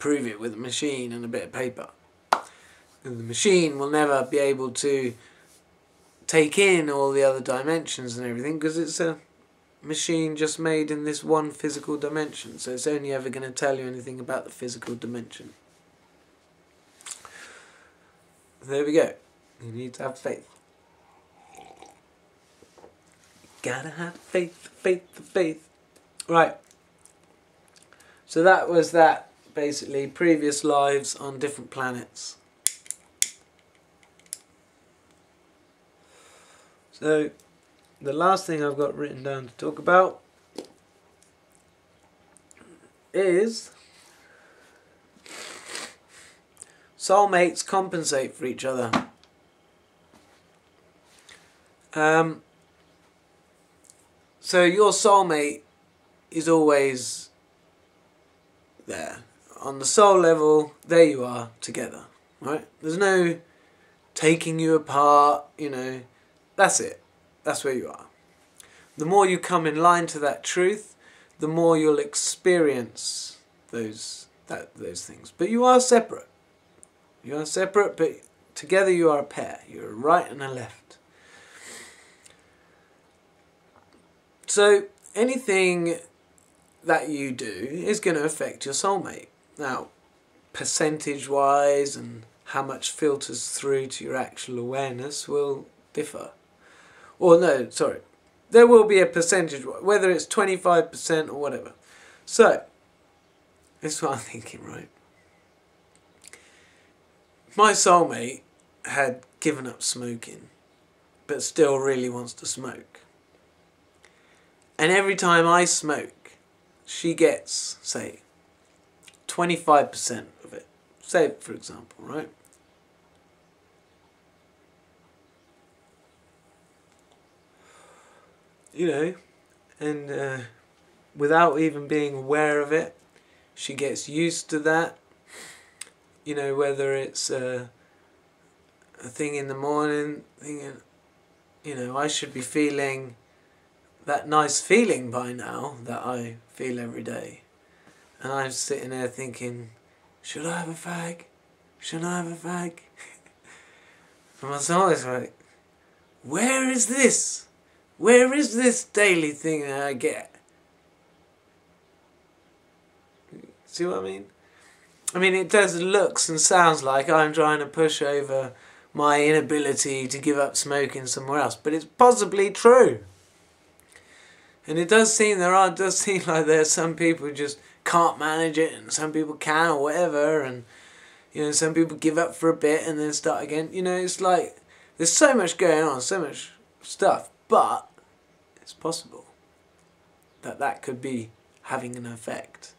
prove it with a machine and a bit of paper the machine will never be able to take in all the other dimensions and everything because it's a machine just made in this one physical dimension. So it's only ever going to tell you anything about the physical dimension. There we go. You need to have faith. Gotta have faith, faith, faith. Right. So that was that, basically, previous lives on different planets. So, the last thing I've got written down to talk about is soulmates compensate for each other. Um, so your soulmate is always there. On the soul level, there you are together, right? There's no taking you apart, you know, that's it. That's where you are. The more you come in line to that truth, the more you'll experience those that those things. But you are separate. You are separate, but together you are a pair. You're a right and a left. So anything that you do is going to affect your soulmate. Now, percentage wise and how much filters through to your actual awareness will differ. Or no, sorry. There will be a percentage, whether it's 25% or whatever. So, this is what I'm thinking, right? My soulmate had given up smoking, but still really wants to smoke. And every time I smoke, she gets, say, 25% of it. Say, for example, right? You know, and uh, without even being aware of it, she gets used to that. You know, whether it's uh, a thing in the morning, thinking, you know, I should be feeling that nice feeling by now that I feel every day. And I'm sitting there thinking, should I have a fag? Should I have a fag? and my soul is like, where is this? Where is this daily thing that I get? See what I mean? I mean, it does looks and sounds like I'm trying to push over my inability to give up smoking somewhere else, but it's possibly true. And it does seem there are does seem like there's some people who just can't manage it, and some people can or whatever, and you know some people give up for a bit and then start again. You know, it's like there's so much going on, so much stuff, but it's possible that that could be having an effect.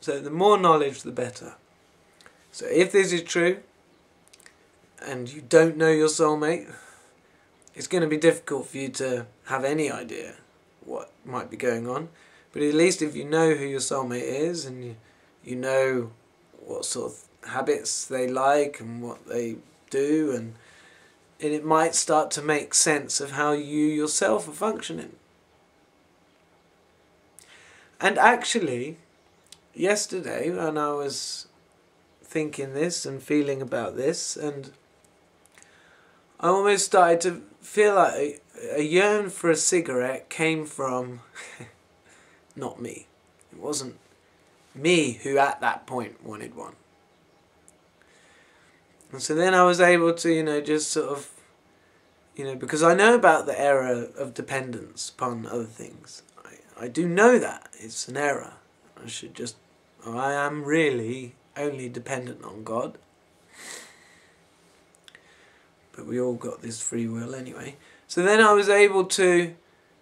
So the more knowledge, the better. So if this is true, and you don't know your soulmate, it's going to be difficult for you to have any idea what might be going on. But at least if you know who your soulmate is and you, you know what sort of habits they like and what they do and and it might start to make sense of how you yourself are functioning. And actually, yesterday when I was thinking this and feeling about this and I almost started to feel like a, a yearn for a cigarette came from not me. It wasn't me who at that point wanted one. And so then I was able to, you know, just sort of, you know, because I know about the error of dependence upon other things. I, I do know that. It's an error. I should just, I am really only dependent on God. But we all got this free will anyway. So then I was able to,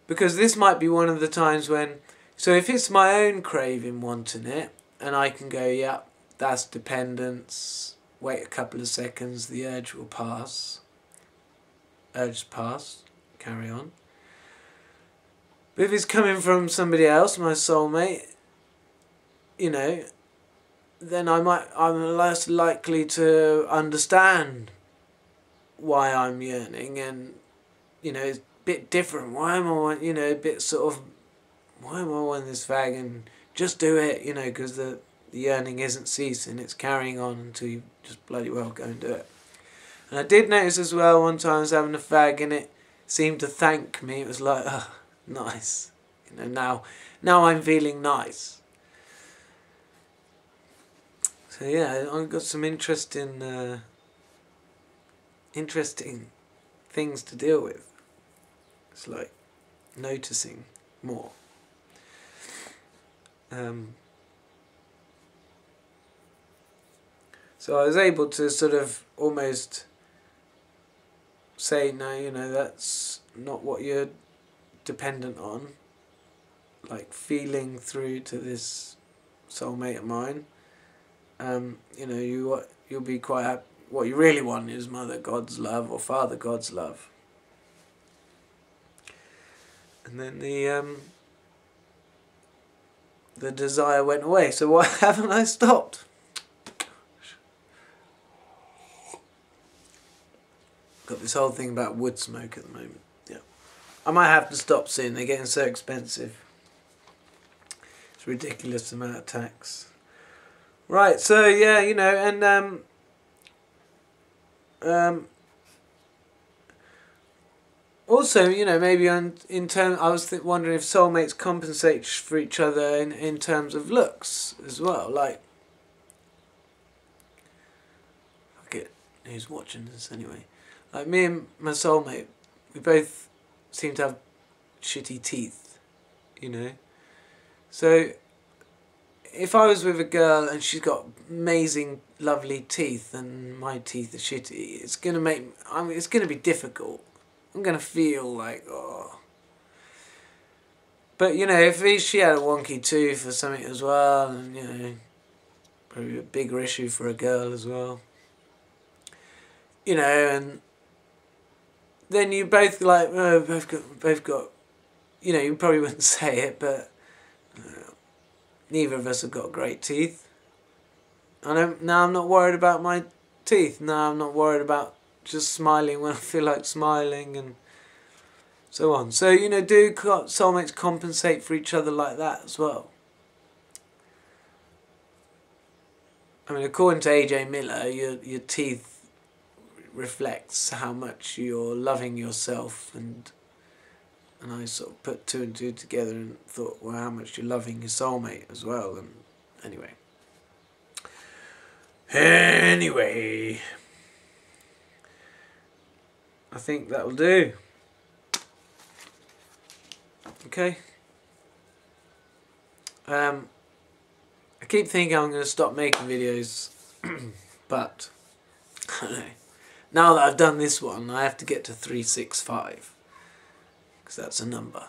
because this might be one of the times when, so if it's my own craving wanting it, and I can go, yeah, that's dependence, wait a couple of seconds, the urge will pass. Urge pass, carry on. But if it's coming from somebody else, my soulmate, you know, then I might I'm less likely to understand why I'm yearning and you know it's a bit different. Why am I you know a bit sort of why am I wanting this fag and just do it you know because the the yearning isn't ceasing, it's carrying on until you just bloody well go and do it. And I did notice as well one time I was having a fag and it seemed to thank me. It was like, oh, nice. You know, now, now I'm feeling nice. So yeah, I've got some interesting, uh, interesting things to deal with. It's like noticing more. Um, so I was able to sort of almost say, no, you know, that's not what you're dependent on. Like feeling through to this soulmate of mine. Um, you know, you you'll be quite happy. What you really want is Mother God's love or Father God's love. And then the um, the desire went away. So why haven't I stopped? Got this whole thing about wood smoke at the moment. Yeah, I might have to stop soon. They're getting so expensive. It's ridiculous amount of tax. Right. So yeah, you know, and um, um, also, you know, maybe on in term, I was wondering if soulmates compensate for each other in in terms of looks as well. Like, fuck it, who's watching this anyway? Like me and my soulmate, we both seem to have shitty teeth, you know. So, if I was with a girl and she's got amazing, lovely teeth, and my teeth are shitty, it's gonna make. I mean, it's gonna be difficult I'm gonna feel like oh. But you know, if she had a wonky tooth or something as well, and you know, probably a bigger issue for a girl as well. You know, and then you both like oh, both got both got. You know, you probably wouldn't say it, but uh, neither of us have got great teeth. I don't. Now I'm not worried about my teeth. Now I'm not worried about just smiling when I feel like smiling and so on. So, you know, do soulmates compensate for each other like that as well? I mean, according to AJ Miller, your, your teeth reflects how much you're loving yourself and and I sort of put two and two together and thought, well, how much you're loving your soulmate as well. And anyway. Anyway. I think that'll do. Okay. Um, I keep thinking I'm going to stop making videos, but now that I've done this one, I have to get to 365 because that's a number.